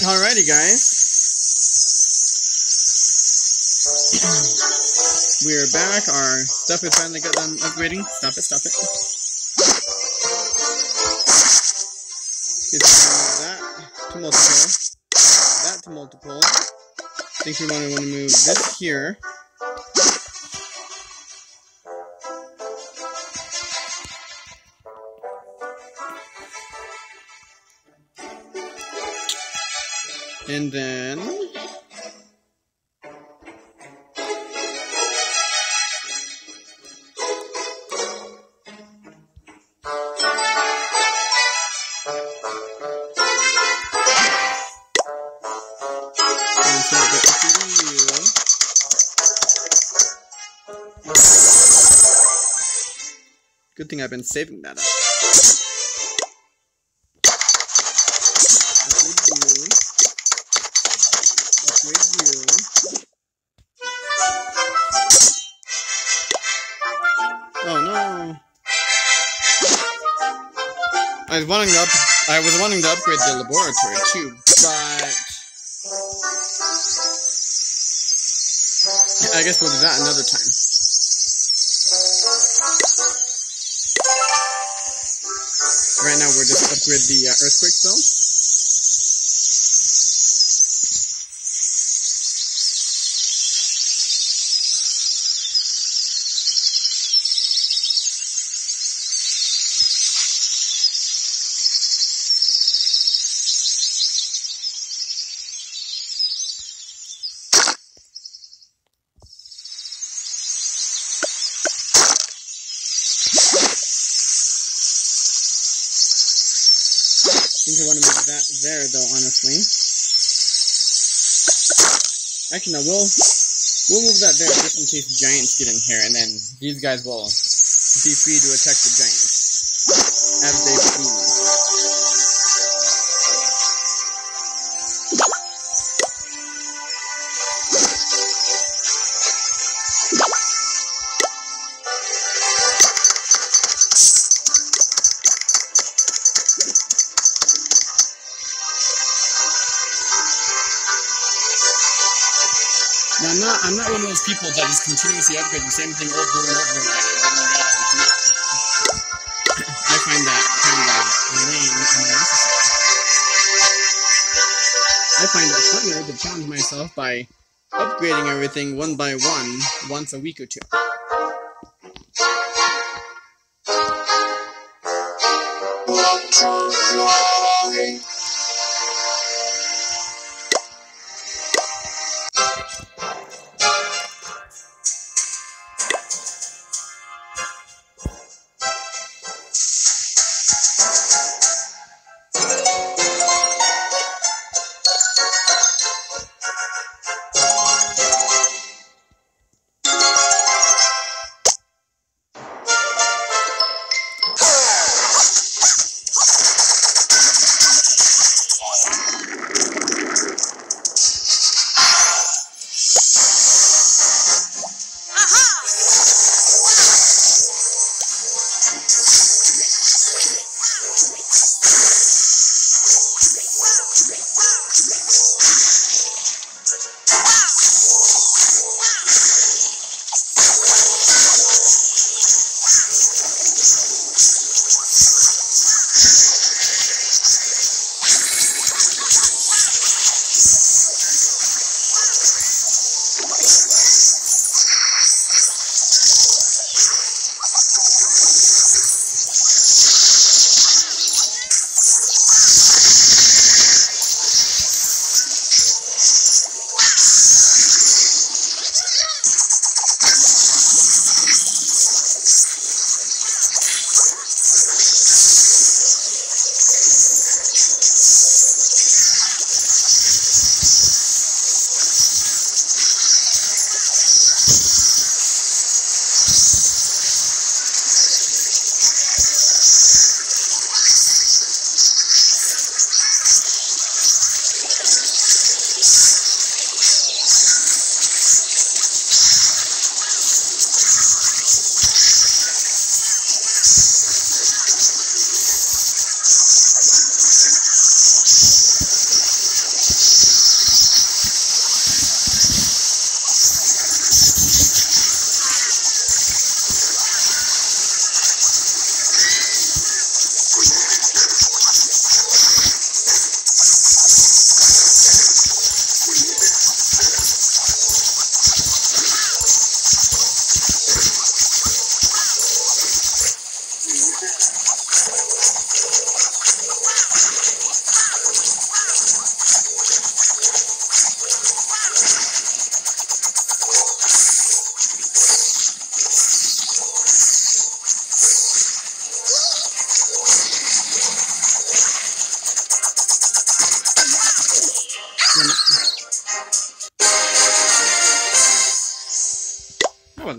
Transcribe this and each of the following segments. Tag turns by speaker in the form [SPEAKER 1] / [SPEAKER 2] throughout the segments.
[SPEAKER 1] Alrighty, guys. We're back. Our stuff is finally got done upgrading. Stop it, stop it. That to multiple. That to multiple. I think we to want to move this here. And then. Good thing I've been saving that up. Wanting to up I was wanting to upgrade the laboratory too, but I guess we'll do that another time. Right now we're just upgrade the uh, earthquake zone. There though, honestly. Actually, no, we'll we'll move that there just in case giants get in here, and then these guys will be free to attack the giants as they Now, I'm not I'm not one of those people that just continuously upgrade the same thing over and over again. I find that kind of lame and unnecessary. I find it funnier to challenge myself by upgrading everything one by one once a week or two.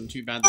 [SPEAKER 1] Too bad.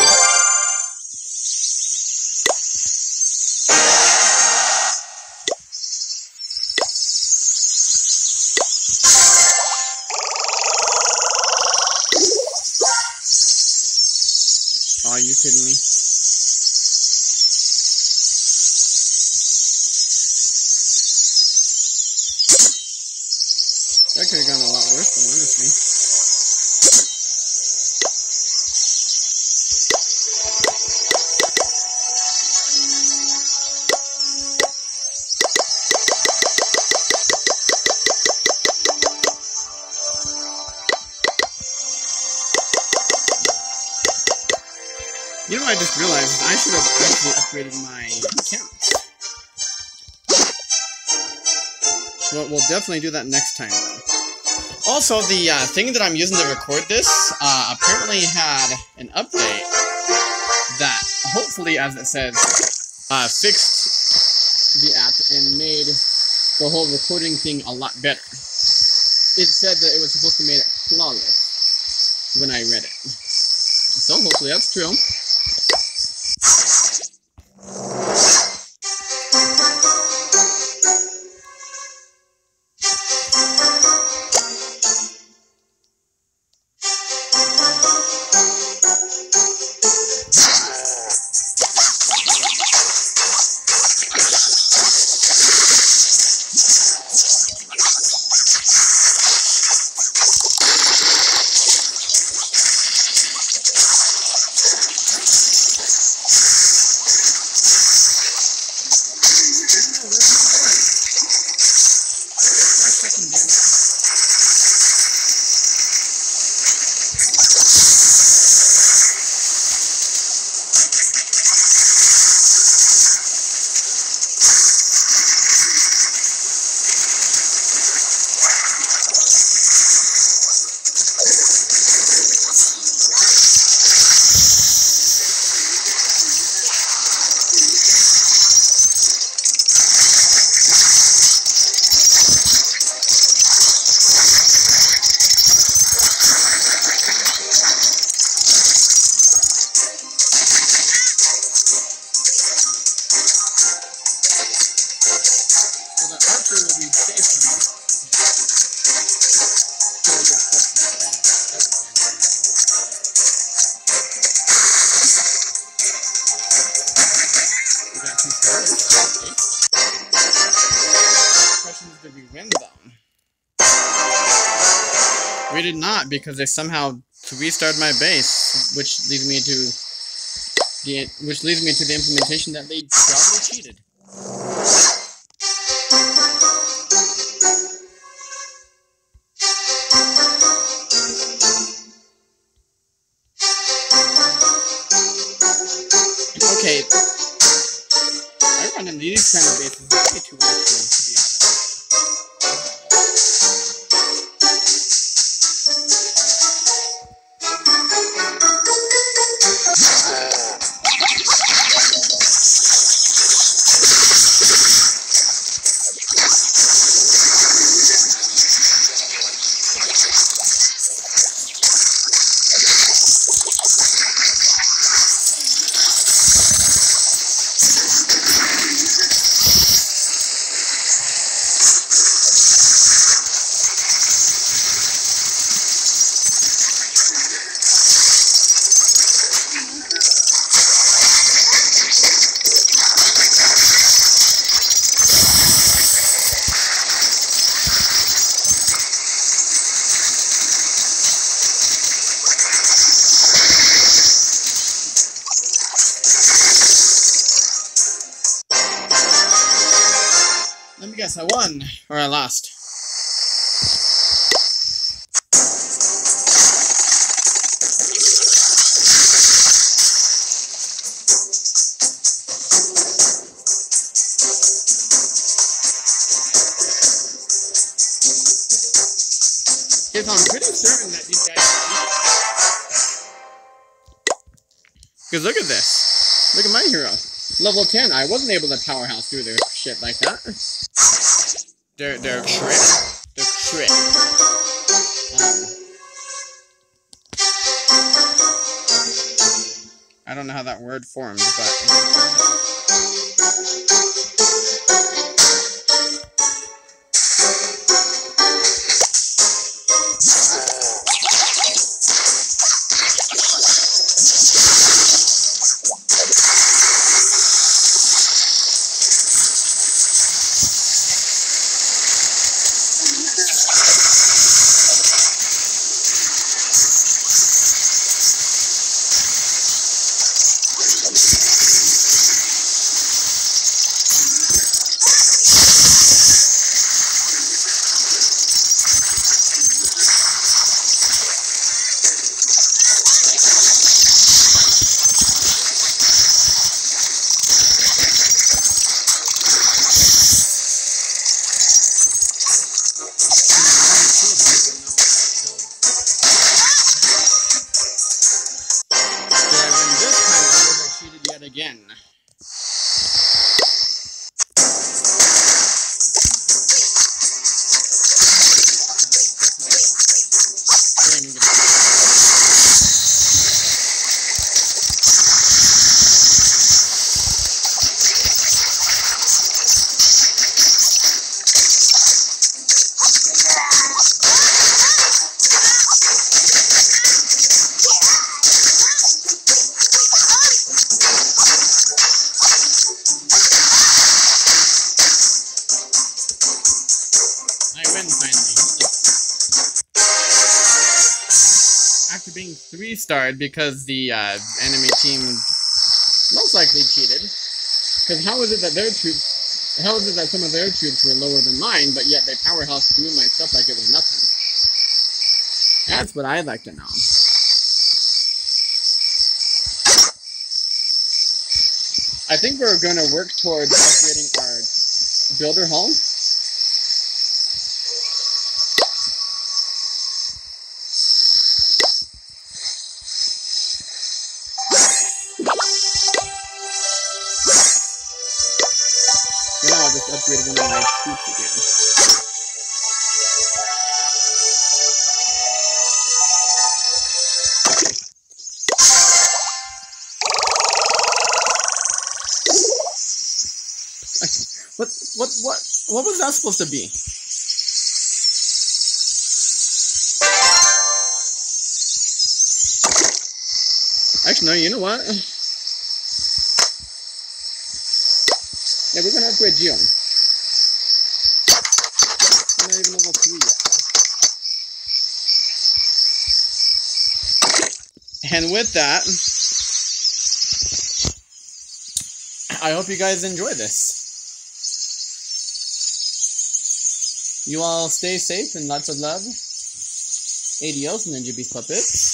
[SPEAKER 1] You know what I just realized? I should have actually upgraded my account. Well, we'll definitely do that next time, though. Also, the uh, thing that I'm using to record this uh, apparently had an update that, hopefully, as it says, uh, fixed the app and made the whole recording thing a lot better. It said that it was supposed to make it flawless when I read it. So, hopefully, that's true. We did not because they somehow restarted my base, which leads me to the which leads me to the implementation that they probably cheated. Guess, I won or I lost. If I'm pretty certain that these guys Because look at this. Look at my hero. Level 10. I wasn't able to powerhouse through their shit like that. They're, they're trick. They're trick. Um, don't know how that word formed, but. Being three starred because the uh, enemy team most likely cheated. Because how is it that their troops, how is it that some of their troops were lower than mine, but yet they powerhouse through my stuff like it was nothing? That's what I'd like to know. I think we're going to work towards upgrading our builder hall. What what what was that supposed to be? Actually, no. You know what? Yeah, we're gonna upgrade Geo. I'm not even level three yet. And with that, I hope you guys enjoy this. You all stay safe and lots of love. Adios, Ninja Beast Puppets.